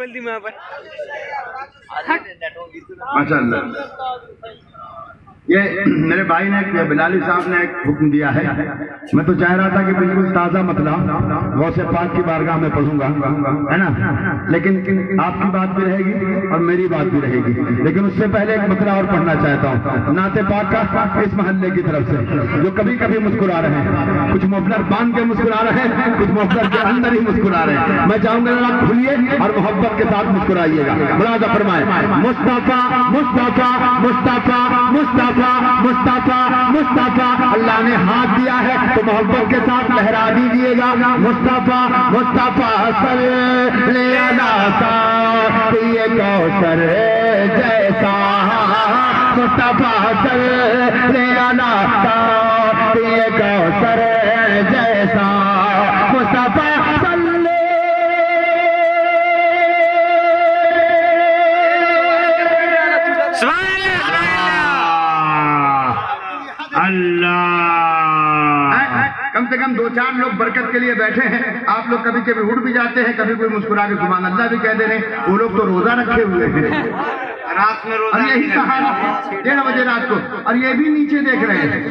ملتی میں پر۔ اللہ یہ میرے بھائی نے ایک بلالی صاحب نے ایک حکم دیا ہے۔ میں تو چاہ رہا تھا کہ بالکل تازہ مطلع غوث پاک کی بارگاہ میں پڑھوں گا، ہے نا؟ لیکن آپ کی بات بھی رہے گی اور میری بات بھی رہے گی۔ لیکن اس سے پہلے ایک مطلع اور پڑھنا چاہتا ہوں۔ نعت پاک کا اس محلے کی طرف سے، جو کبھی کبھی مسکرا رہے ہیں۔ کچھ مفلر باندھ کے مسکرا رہے ہیں، کچھ مفلر کے اندر ہی مسکرا رہے ہیں۔ میں چاہوں گا آپ کھلیے اور محبت کے ساتھ مسکرائیے گا۔ مرادہ فرمائے، مصطفیٰ مصطفیٰ مصطفیٰ مصطفیٰ مصطفیٰ مصطفیٰ اللہ نے ہاتھ دیا ہے تو محبت کے ساتھ لہرا دیجیے گا۔ مصطفیٰ مصطفیٰ صلی اللہ یہ کوثر جیسا۔ مصطفیٰ صلی اللہ یہ کوثر جیسا۔ کم دو چار لوگ برکت کے لیے بیٹھے ہیں۔ آپ لوگ کبھی کبھی اڑ بھی جاتے ہیں کبھی کوئی مسکرا کے سبحان اللہ بھی کہہ دے رہے ہیں وہ لوگ تو روزہ رکھے ہوئے ہیں۔ رات میں اور یہی سہارا ڈیڑھ بجے رات کو۔ اور یہ بھی نیچے دیکھ رہے ہیں۔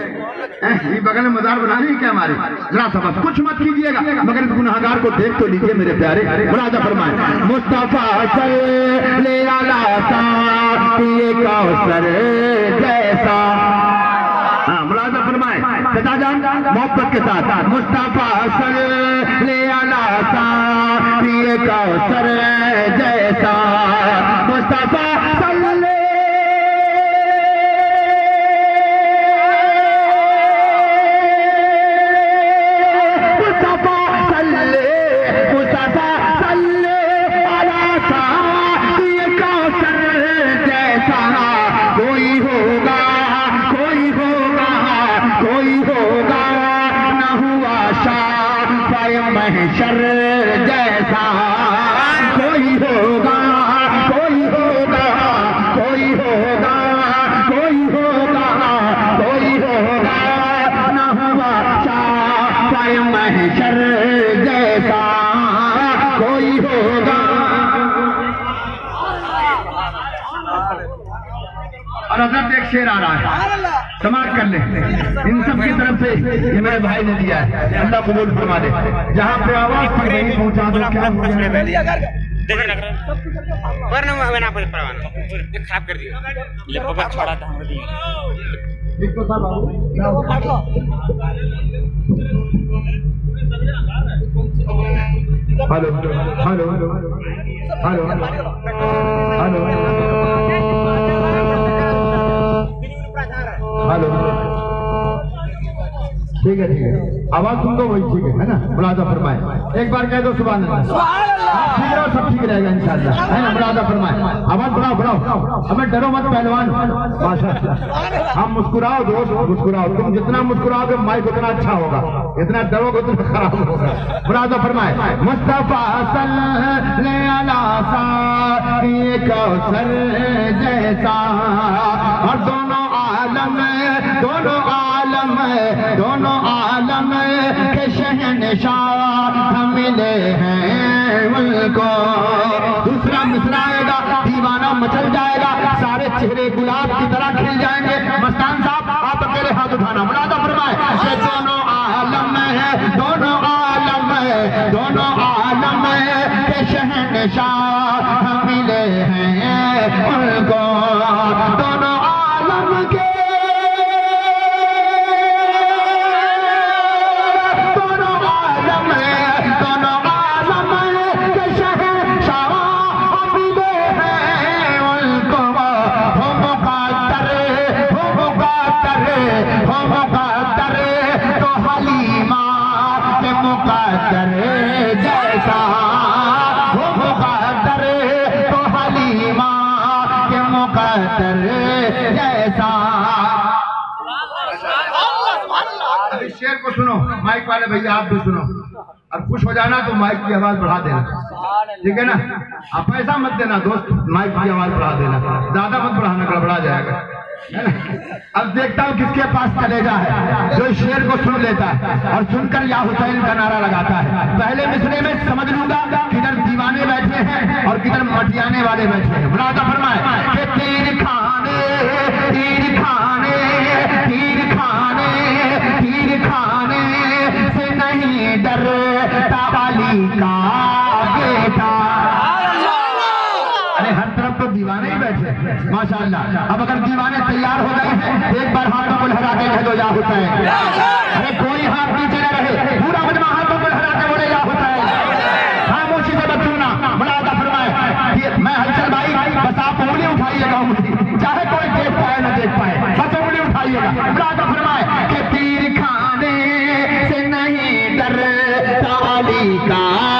یہ بغل میں مزار بنا رہی ہے کیا ہمارے ذرا سا بس کچھ مت کیجیے گا۔ مگر اس گناہگار کو دیکھ تو لیجیے میرے پیارے۔ مرادہ فرمائے مصطفیٰ صلی اللہ یہ کوثر جیسا۔ ہاں مرادہ فرمائے۔ ستا جان، محبت کے ساتھ۔ مصطفیٰ صلی اللہ یہ کوثر جیسا۔ مصطفیٰ صلی مصطفیٰ اور حضرت ایک شیر آ رہا ہے۔ سماعت کر لیں۔ ان سب کی طرف سے یہ میرے بھائی نے دیا ہے۔ اللہ قبول فرما دے۔ جہاں پہ آواز پر نہیں پہنچا دو۔ کیا ہو جائے ورنہ میں نہ خراب کر دیا۔ یہ ببر چھوڑا تھا ہم hello hello hello hello hello. ٹھیک ہے ٹھیک ہے۔ آواز سن دو وہی ٹھیک ہے نا؟ مرادہ فرمائے۔ ایک بار کہہ دو سبحان اللہ۔ ٹھیک سب ٹھیک رہے گا انشاءاللہ۔ ہے نا مرادہ فرمائے۔ آواز بڑھاؤ بڑھاؤ۔ ہمیں ڈرو مت پہلوان۔ ہم مسکراؤ دوست مسکراؤ۔ تم جتنا مسکراؤ گے مائک اتنا اچھا ہوگا۔ اتنا ڈرو گے اتنا خراب ہوگا۔ مرادہ فرمائے۔ مصطفیٰ صلی اللہ یہ کوثر جیسا شہنشاہ ہیں ان کو۔ مقدر جیسا۔ اب اس شعر کو سنو مائک والے بھیا آپ بھی سنو۔ اور خوش ہو جانا تو مائک کی آواز بڑھا دینا۔ ٹھیک ہے نا؟ آپ پیسہ مت دینا دوست مائک کی آواز بڑھا دینا۔ زیادہ مت بڑھانا گڑبڑا جائے گا اب دیکھتا ہوں کس کے پاس کلیجا ہے۔ جو اس کو سن لیتا ہے اور سن کر یا حسین کا نعرہ لگاتا ہے۔ پہلے مصرے میں سمجھ لوں گا کدھر دیوانے بیٹھے ہیں اور کدھر مٹیانے والے بیٹھے ہیں۔ ملازہ فرمائے کہ تیر کھانے تیر کھانے تیر کھانے تیر کھانے سے نہیں ڈرتا والی کا بیٹھے ہیں ماشاء اللہ اب اگر دیوانے تیار ہو گئے ہیں، ایک بار ہاتھوں کو لہرا کے کہہ دو، یا حسین ارے کوئی ہاتھ نیچے نہ رہے، پورا مجمع ہاتھوں کو لہرا کے بولے، یا حسین خاموشی سے بچوں نا ملازہ فرمائے۔ کہ میں ہلچل بھائی، بس آپ انگلی اٹھائیے گا انگلی چاہے کوئی دیکھ پائے، نہ دیکھ پائے، بس انگلی اٹھائیے گا۔ ملازہ فرمائے کہ تیر کھانے سے نہیں ڈرتا علی کا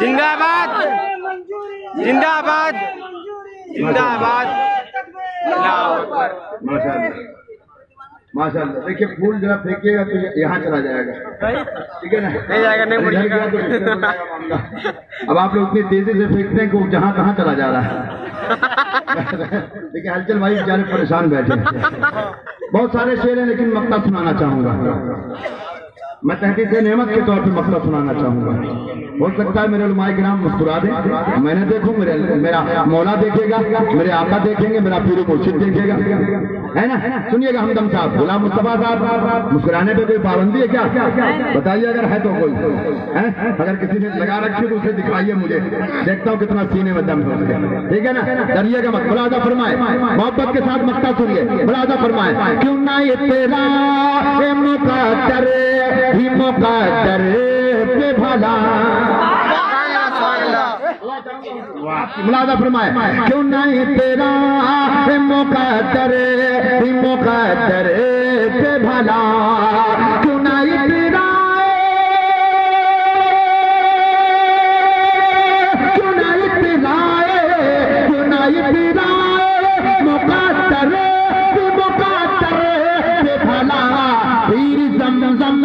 زندہ آباد زندہ آباد زندہ آباد اللہ ماشاء اللہ۔ دیکھیے پھول جو ہے پھینکیے گا تو یہاں چلا جائے گا۔ ٹھیک ہے نا؟ جائے گا، نہیں۔ اب آپ لوگ اتنی تیزی سے پھینکتے ہیں کہ وہ جہاں کہاں چلا جا رہا ہے۔ دیکھیے ہلچل بھائی بیچارے پریشان بیٹھے۔ بہت سارے شعر ہیں لیکن مکتا سنانا چاہوں گا۔ میں تحقیق نعمت کے طور پہ مکتا سنانا چاہوں گا۔ ہو سکتا ہے میرے علماء کرام مسکرا دیں۔ میں نے دیکھوں، میرے میرا مولا دیکھے گا، میرے آقا دیکھیں گے، میرا پیر مرشد دیکھے گا۔ ہے نا؟ سنیے گا ہمدم صاحب، غلام مصطفیٰ صاحب، مسکرانے پہ کوئی پابندی ہے کیا؟ بتائیے اگر ہے تو کوئی۔ اگر کسی نے لگا رکھی تو اسے دکھائیے مجھے۔ دیکھتا ہوں کتنا سینے میں دم ہے ٹھیک ہے نا؟ ڈریے گا مت ملازہ فرمائے۔ محبت کے ساتھ مکتا سنیے۔ ملازہ فرمائے۔ کیوں نہ یہ تیرا مقدر ہی مقدر پہ بھلا۔ ملازہ فرمائے، کیوں نہیں تیرا مقدر ہی مقدر پہ بھلا۔ کیوں نہیں تیرا کیوں نہیں تیرا کیوں نہیں تیرا مقدر بھی مقدر پہ بھلا۔ پیر زمزم